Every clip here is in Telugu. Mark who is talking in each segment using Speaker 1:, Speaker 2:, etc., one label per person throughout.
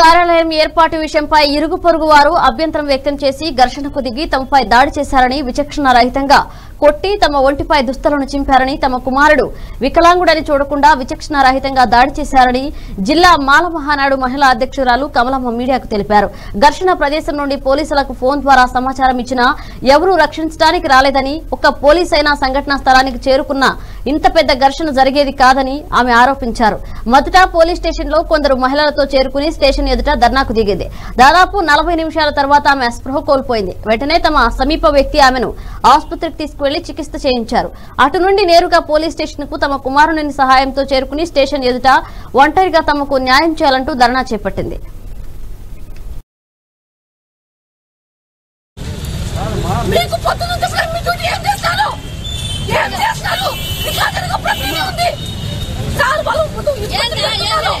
Speaker 1: కార్యాలయం ఏర్పాటు విషయంపై ఇరుగు పొరుగు వారు అభ్యంతరం వ్యక్తం చేసి ఘర్షణకు దిగి తమపై దాడి చేశారని విచక్షణ రహితంగా కొట్టి తమ ఒంటిపై దుస్తులను చింపారని తమ కుమారుడు వికలాంగుడని చూడకుండా విచక్షణ రహితంగా దాడి చేశారని జిల్లా మాల మహానాడు మహిళా అధ్యక్షురాలు కమలమ్మ మీడియాకు తెలిపారు. ఘర్షణ ప్రదేశం నుండి పోలీసులకు ఫోన్ ద్వారా సమాచారం ఇచ్చినా ఎవరూ రక్షించడానికి రాలేదని ఒక్క పోలీసైనా సంఘటనా స్థలానికి చేరుకున్న ఇంత పెద్ద ఘర్షణ జరిగేది కాదని ఆమె ఆరోపించారు. మొదట పోలీస్ స్టేషన్లో కొందరు మహిళలతో చేరుకుని స్టేషన్ ఎదుట ధర్నాకు దిగింది. దాదాపు నలభై నిమిషాల తర్వాత ఆమె స్పృహ కోల్పోయింది. వెంటనే తమ సమీప వ్యక్తి ఆమెను ఆసుపత్రికి తీసుకువెళ్ళి చికిత్స చేయించారు. అటు నుండి నేరుగా పోలీస్ స్టేషన్కు తమ కుమారుని సహాయంతో చేరుకుని స్టేషన్ ఎదుట ఒంటరిగా తమకు న్యాయం చేయాలంటూ ధర్నా చేపట్టింది.
Speaker 2: ఏం చేస్తారు ఏం ప్రతిదీ ఉంది. సార్ వాళ్ళు ముందు ఇబ్బంది పెడుతున్నారు.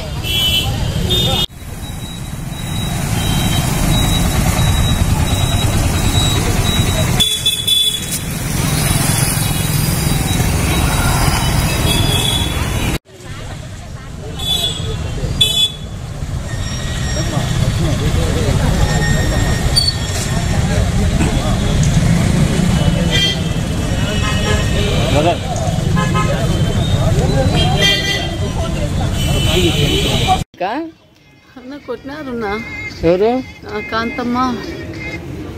Speaker 3: ఇంకా
Speaker 4: అన్న కొట్టినారున్నా.
Speaker 3: ఎవరు?
Speaker 4: కాంతమ్మ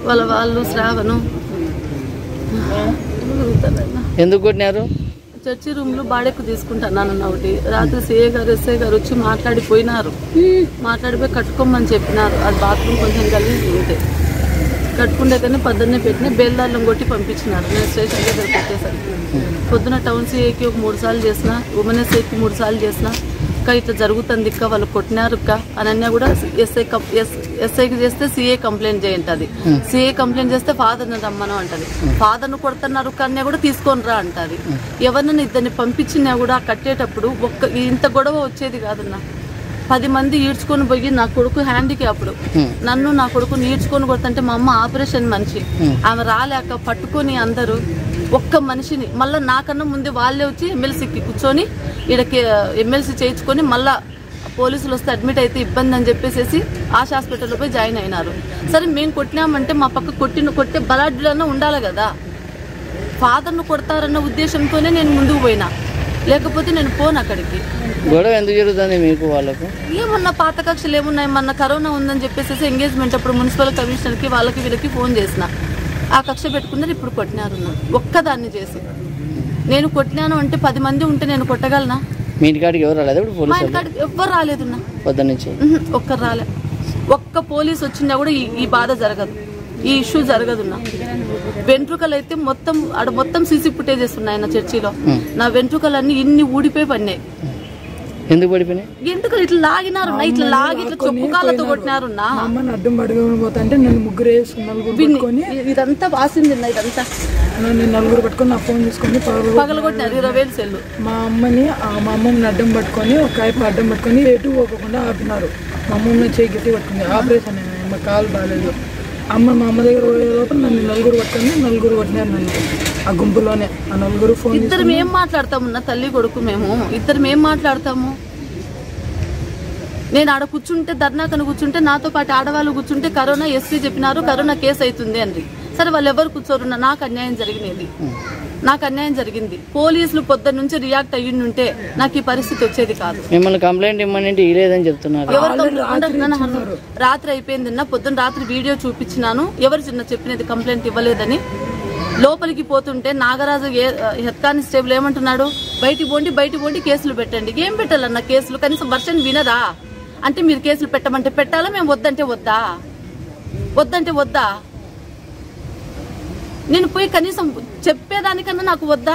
Speaker 4: వాళ్ళ వాళ్ళు శ్రావణం.
Speaker 3: ఎందుకు కొట్టినారు?
Speaker 4: చర్చి రూమ్లో బాడెక్కు తీసుకుంటానన్న ఒకటి. రాత్రి సిఏ గారు ఎస్ఐ గారు వచ్చి మాట్లాడిపోయినారు. మాట్లాడిపోయి కట్టుకోమని చెప్పినారు. అది బాత్రూమ్ కొంచెం గలీజ్ ఉంటే. కట్టుకుంటే కానీ పొద్దున్నే పెట్టిన బేల్దార్లను కొట్టి పంపించినారు. నేను స్టేషన్ దగ్గర పెట్టేసరికి పొద్దున టౌన్ సిఏకి ఒక మూడు సార్లు చేసిన ఉమెన్ ఎస్ఐకి మూడు సార్లు చేసిన ఇంకా ఇట్లా జరుగుతుంది ఇక్క వాళ్ళు కొట్టినారు ఇక్క అని అన్నా కూడా ఎస్ఐ కం- ఎస్- ఎస్ఐకి చేస్తే సిఏ కంప్లైంట్ చేయంటది. సిఏ కంప్లైంట్ చేస్తే ఫాదర్ని రమ్మను అంటది. ఫాదర్ను కొడుతున్నారు కన్నా కూడా తీసుకొని రా అంటది. ఎవరినైనా ఇద్దరిని పంపించినా కూడా కట్టేటప్పుడు ఒక్క ఇంత గొడవ వచ్చేది కాదన్నా. పది మంది ఈడ్చుకొని పోయి నా కొడుకు హ్యాండిక్యాప్డ్. నన్ను నా కొడుకుని ఈడ్చుకొని కొడుతుంటే మా అమ్మ ఆపరేషన్ మనిషి. ఆమె రాలేక పట్టుకొని అందరూ ఒక్క మనిషిని మళ్ళీ నాకన్నా ముందే వాళ్ళే వచ్చి ఎమ్మెల్సీకి కూర్చొని ఈడకి ఎమ్మెల్సీ చేయించుకొని మళ్ళా పోలీసులు వస్తే అడ్మిట్ అయితే ఇబ్బంది అని చెప్పేసి ఆశ హాస్పిటల్లో పోయి జాయిన్ అయినారు. సరే మేము కొట్టినామంటే మా పక్క కొట్టిన కొట్టే బలాడ్లన్నా ఉండాలి కదా. ఫాదర్ను కొడతారన్న ఉద్దేశంతోనే నేను ముందుకు పోయినా. లేకపోతే నేను పోను అక్కడికి.
Speaker 3: గొడవ ఎందుకు జరుగుతుంది మీకు వాళ్ళకు?
Speaker 4: ఏమన్నా పాత కక్షలు ఏమున్నాయి మొన్న కరోనా ఉందని చెప్పేసి ఎంగేజ్మెంట్ అప్పుడు మున్సిపల్ కమిషనర్కి వాళ్ళకి వీళ్ళకి ఫోన్ చేసిన. ఆ కక్ష పెట్టుకున్నారు ఇప్పుడు కొట్టినారు. ఒక్కదాన్ని చేసి. నేను కొట్టినాను అంటే పది మంది ఉంటే నేను కొట్టగలనా?
Speaker 3: మీ ఇంటికాడికి ఎవరు రాలేదు? ఇప్పుడు
Speaker 4: మా ఇంటికాడికి ఎవ్వరు రాలేదున్నా
Speaker 3: నుంచి?
Speaker 4: ఒక్కరు రాలే. ఒక్క పోలీస్ వచ్చినా కూడా ఈ ఈ బాధ జరగదు. ఈ ఇష్యూ జరగదున్నా వెంట్రుకలు అయితే మొత్తం ఆడ మొత్తం సీసీ ఫుటేజెస్ ఉన్నాయి నా చర్చిలో. నా వెంట్రుకలన్నీ ఇన్ని ఊడిపోయి పడినాయి.
Speaker 3: ఎందుకు పడిపోయినాయి?
Speaker 4: ఎందుకు ఇట్లా లాగినారు ఇట్లా లాగి ఇట్లా చొప్పు కాళ్ళతో కొట్టినారు
Speaker 5: అమ్మని అడ్డం పడుకొని పోతా అంటే నన్ను ముగ్గురు వేసి నలుగురు పట్టుకొని
Speaker 4: ఇదంతా వాసింది ఇదంతా.
Speaker 5: నన్ను నలుగురు పట్టుకొని నా ఫోన్ తీసుకొని
Speaker 4: ఇరవై వేలు సెల్లు.
Speaker 5: మా అమ్మని ఆ మా అమ్మని అడ్డం పట్టుకొని ఒక కాయపు అడ్డం పట్టుకొని ఎటు పోకుండా ఆపినారు. మా అమ్మని చేయి గట్టి పట్టుకుంది. ఆపరేషన్ మా కాలు బాగాలేదు. అమ్మ మా అమ్మ దగ్గర పోయే లోపల నన్ను నలుగురు పట్టుకొని నలుగురు కొట్టినారు నన్ను. ఆ గుంపులోనే ఆ నలుగురు ఫోన్
Speaker 4: ఇద్దరం ఏం మాట్లాడతాము నా తల్లి కొడుకు మేము? ఇద్దరం ఏం మాట్లాడతాము? నేను ఆడ కూర్చుంటే ధర్నాకను కూర్చుంటే నాతో పాటు ఆడవాళ్ళు కూర్చుంటే కరోనా ఎస్సీ చెప్పినారు కరోనా కేసు అవుతుంది అంది. సరే వాళ్ళు ఎవరు కూర్చోరు నా- నాకు అన్యాయం జరిగినది. నాకు అన్యాయం జరిగింది. పోలీసులు పొద్దున్న నుంచి రియాక్ట్ అయ్యిండుంటే నాకు ఈ పరిస్థితి వచ్చేది కాదు.
Speaker 3: మిమ్మల్ని కంప్లైంట్ ఇమ్మని అంటే ఇలేదని చెప్తున్నారు.
Speaker 4: రాత్రి అయిపోయింది పొద్దున్న రాత్రి వీడియో చూపించినాను. ఎవరు చిన్న చెప్పినది కంప్లైంట్ ఇవ్వలేదని. లోపలికి పోతుంటే నాగరాజు కానిస్టేబుల్ ఏమంటున్నాడు? బయటికి పోండి బయటికి పోండి కేసులు పెట్టండి. ఏం పెట్టాలన్న కేసులు? కనీసం వర్షన్ వినరా అంటే మీరు కేసులు పెట్టమంటే పెట్టాలా? మేము వద్దంటే వద్దా? వద్దంటే వద్దా? నేను పోయి కనీసం చెప్పేదానికన్నా నాకు వద్దా?